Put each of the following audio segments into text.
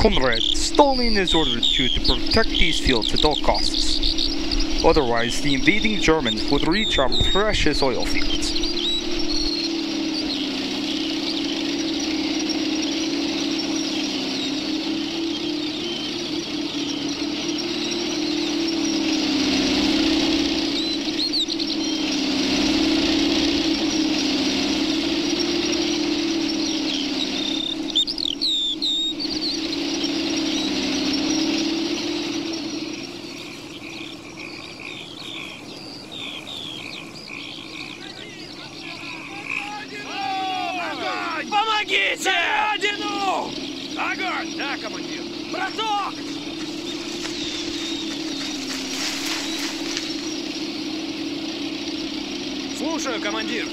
Comrade, Stalin has ordered you to protect these fields at all costs. Otherwise, the invading Germans would reach our precious oil fields. Командир! Браток! Слушаю, командир.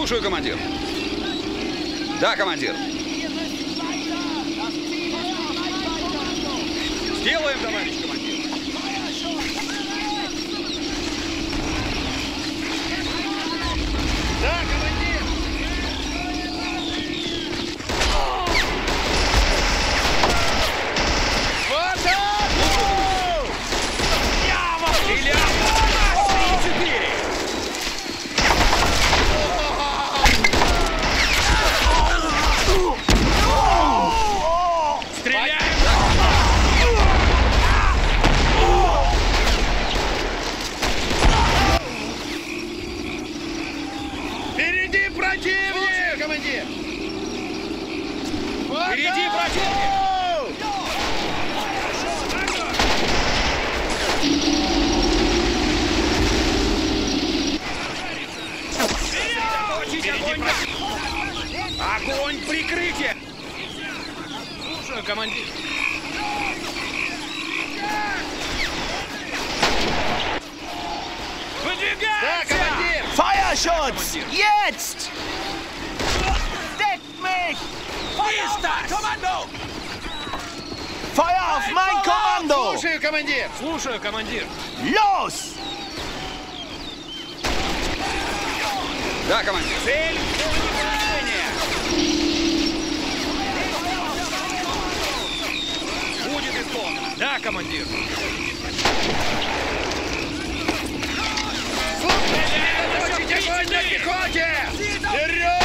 Слушаю, командир. Да, командир. Сделаем, товарищ командир. Да, командир! В атаку! Яма! Стреляй! Три-четыре! Стреляй! Впереди противник! командир! Впереди противник! Сосредоточить огонь! Огонь прикрытие! Слушаю, командир. Выдвигайся! Да, командир! Feuerschutz! Jetzt! Deckt mich! Ist das? Kommando! Feuer auf mein Kommando! Слушаю, командир! Слушаю, командир! Los! Да, командир. Цель Да, командир! Сосредоточить огонь на пехоте! Вперед!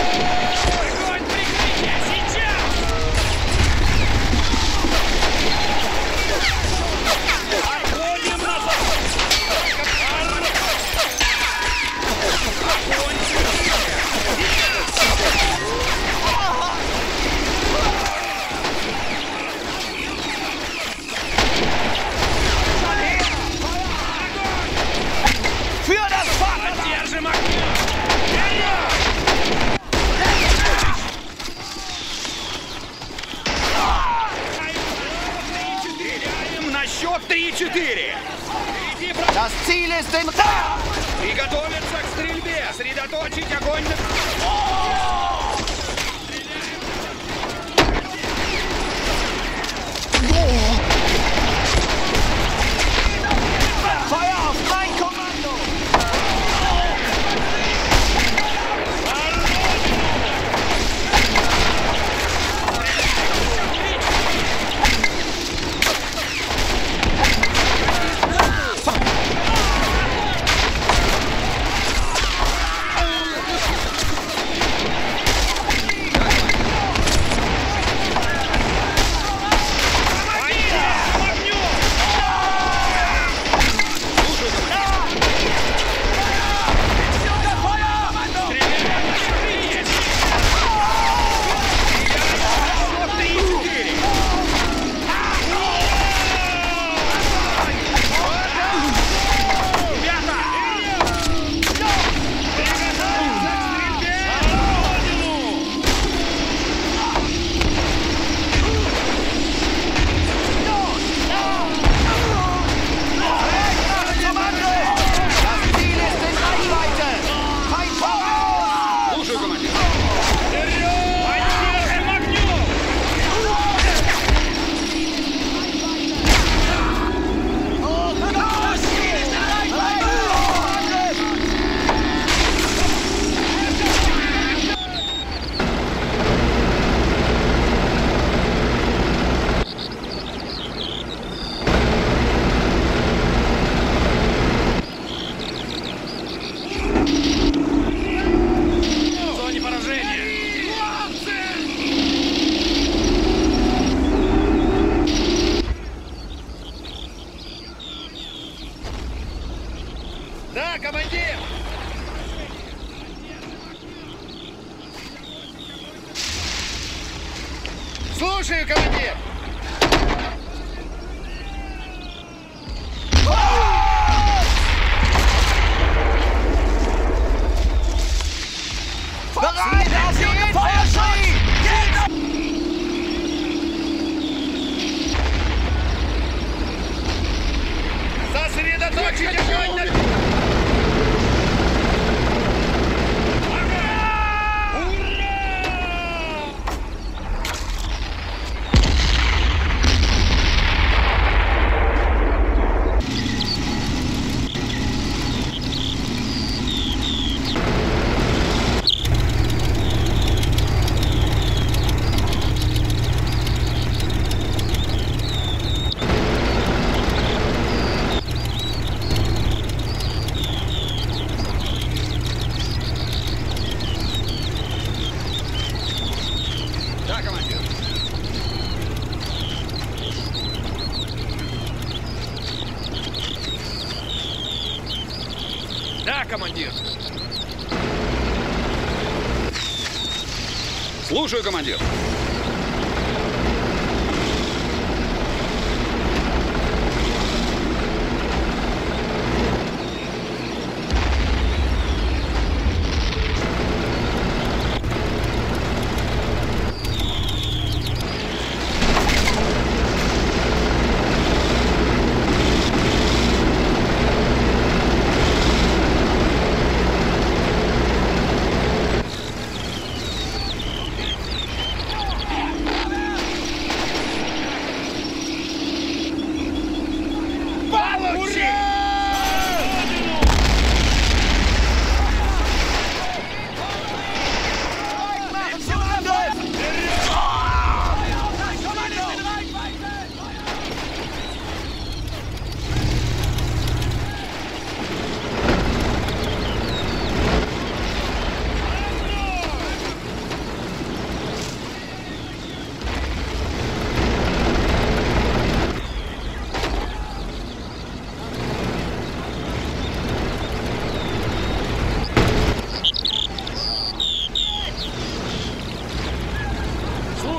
Командир! Слушаю, командир.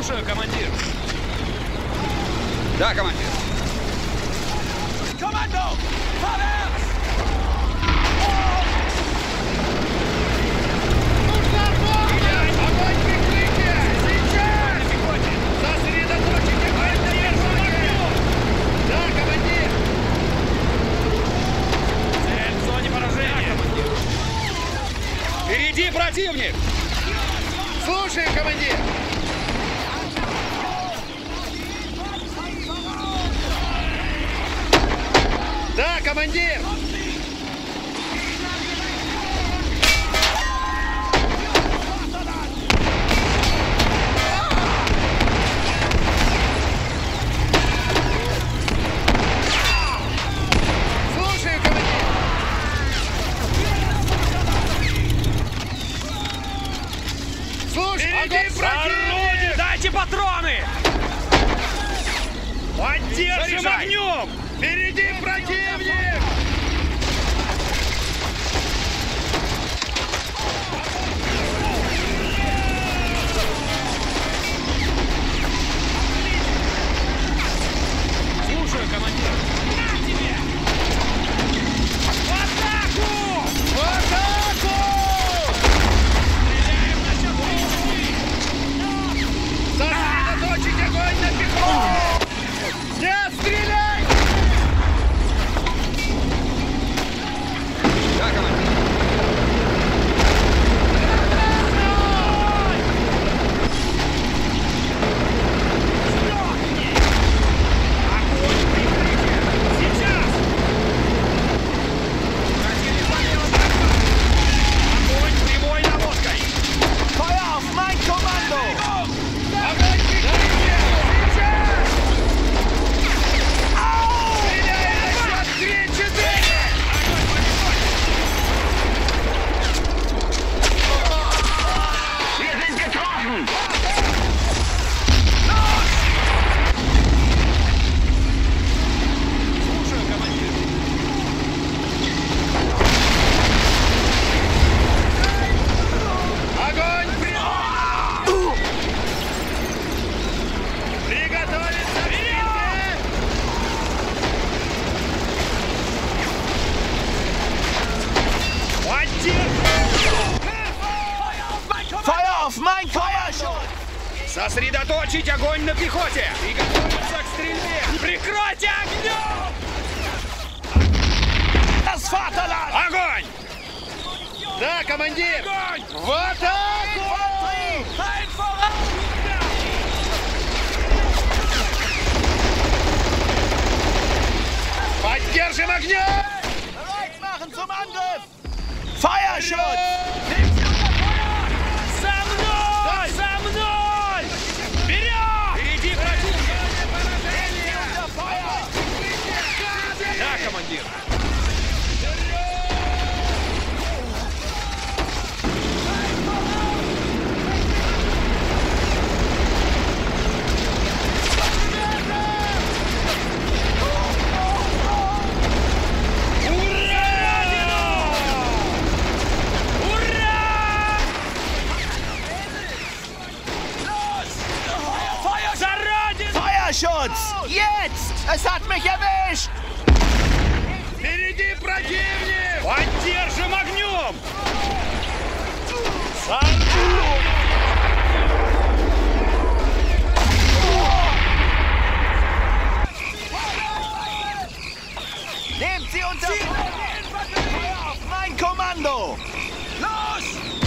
Слушаю, командир! Да, командир. Kommando! Vorwärts! Огонь прикрытия! Сейчас! Сосредоточить огонь на верхнем огню! Да, командир! Цель в зоне поражения! Впереди противник! Слушай, командир! Да, командир! Angriff! Feuerschutz! Es hat mich erwischt! Впереди противник! Поддержим огнем! Сам! Nehmt sie unter Feuer! Auf mein Kommando! Los!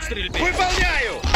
стрельбы. Выполняю!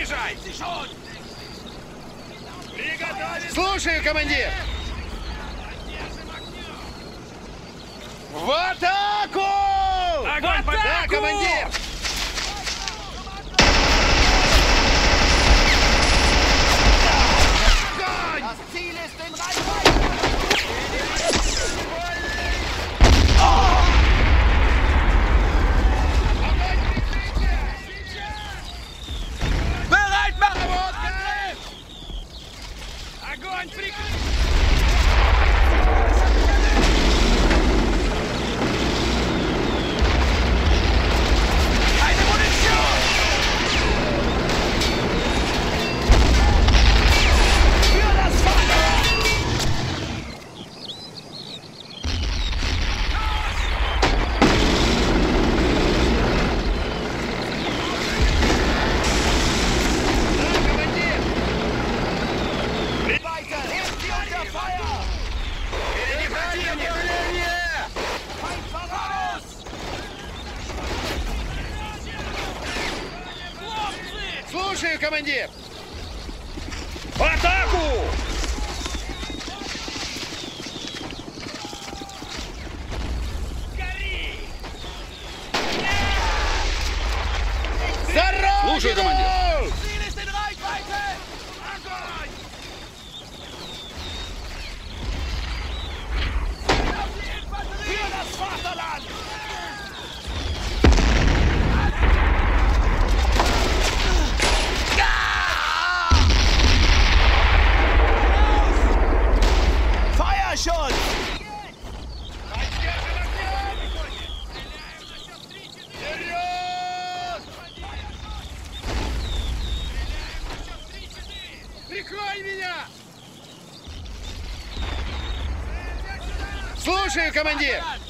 Выезжай! Слушаю, командир! В атаку! Огонь, в атаку! Да, командир! командир!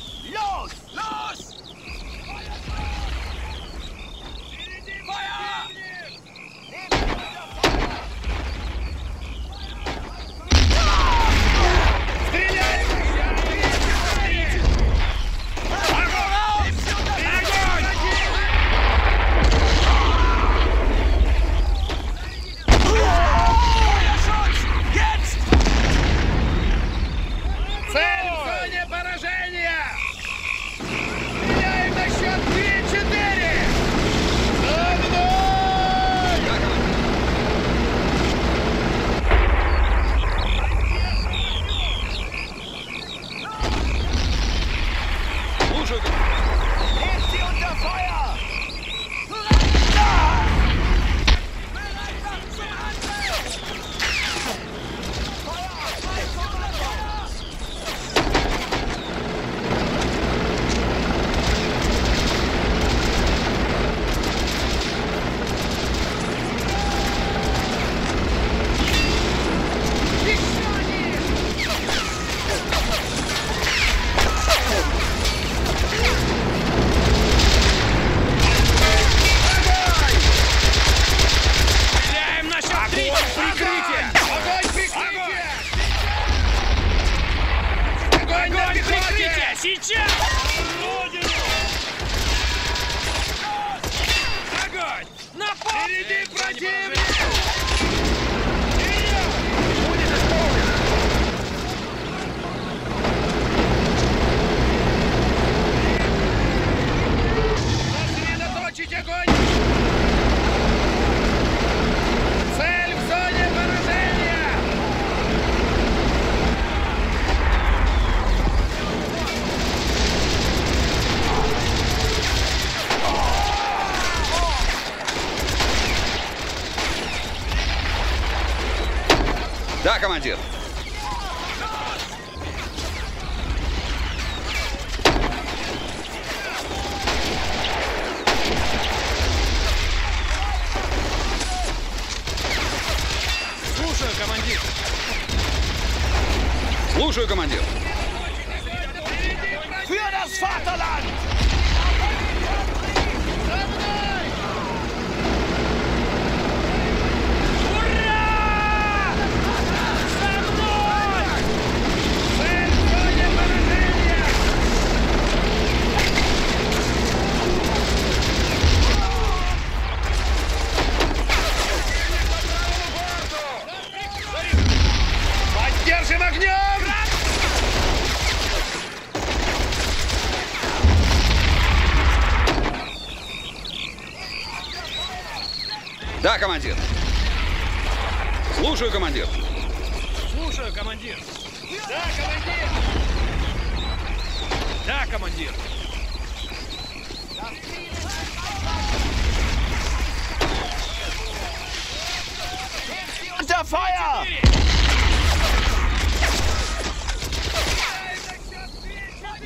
Впереди противник!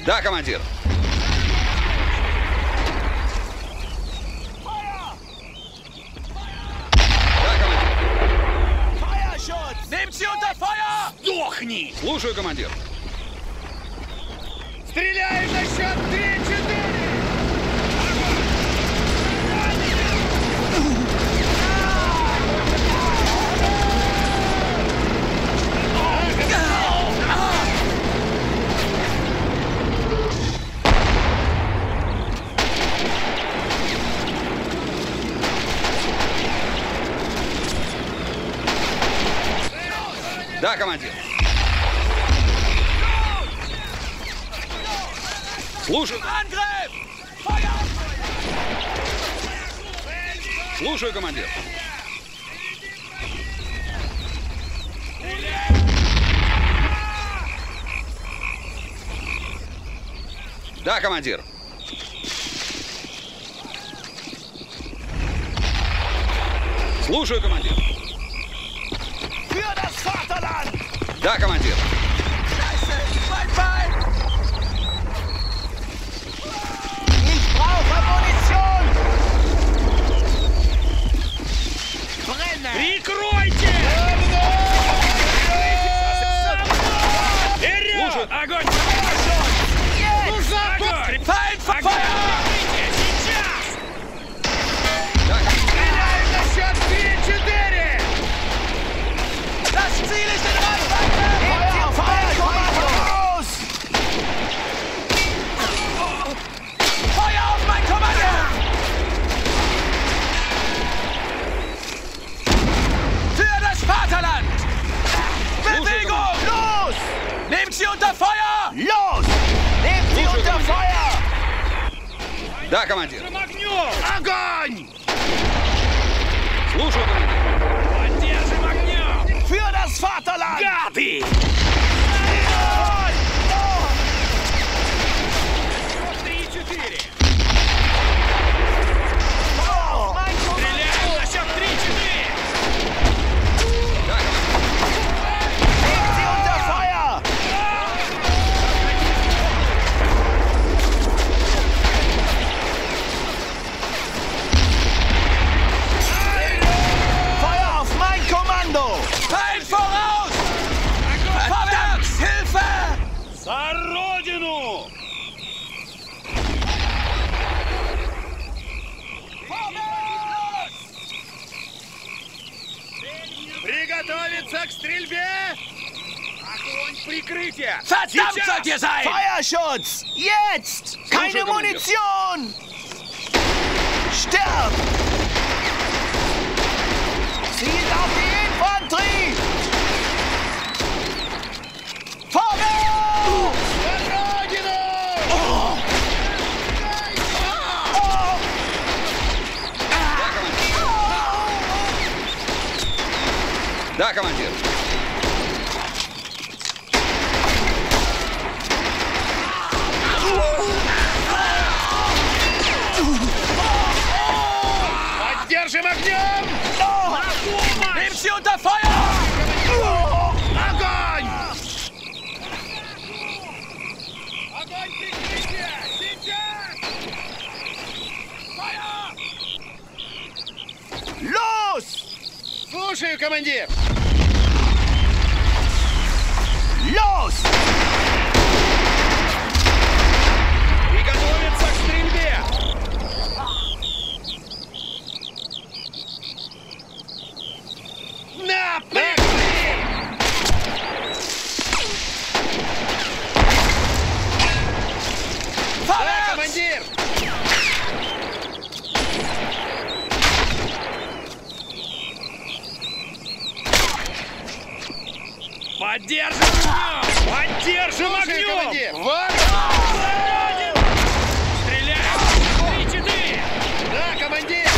Да, командир. Сдохни! Слушаю, командир. Стреляем на счет три! Да, командир. Слушаю. Слушаю, командир. Да, командир. Слушаю, командир. Да, командир. Прикрой! Да, командир. Огнем! Огонь! Слушаю, командир. Поддержим огнем! Für das Vaterland! Гады! Огонь прикрытия! Verdammt Сейчас! sollt ihr sein! Feuerschutz! Jetzt! Keine Слушаю, командир. Munition! Sterb! Zielt auf die Infanterie! Vorwärts! На Sie unter Feuer! Огонь! Огонь прикрытия! Сейчас! Los! Слушаю, командир! Los! Поддержим огнем! Поддержим Слушаю, огнем! командир! Вот! Стреляем! Три-четыре! Да, командир!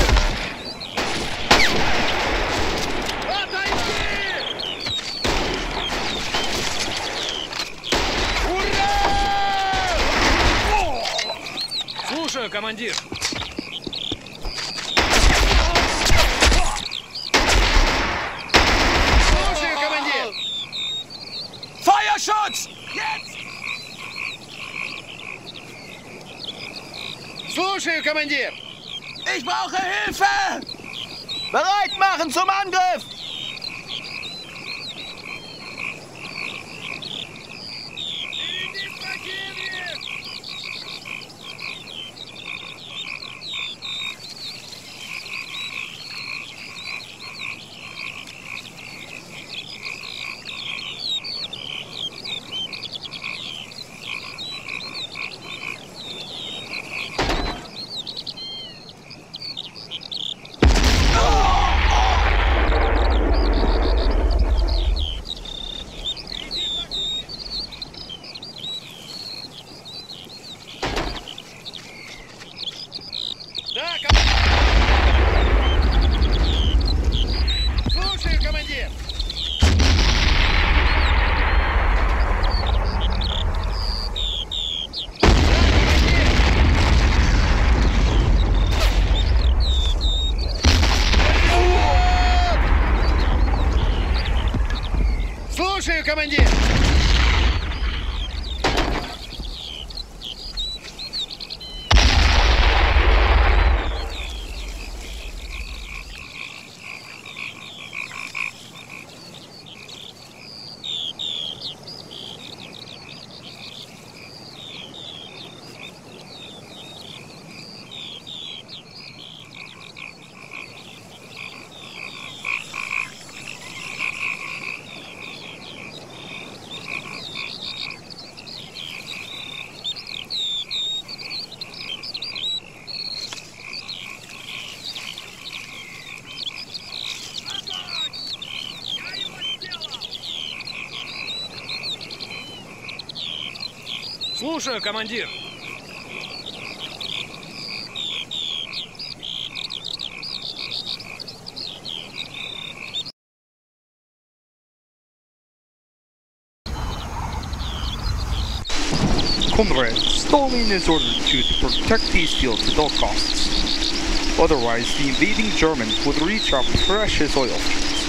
Отойди! Ура! Слушаю, командир! Angriff! Слушаю, командир. Comrade, Stalin is ordered you to protect these fields at all costs. Otherwise, the invading Germans would reach our precious oil fields.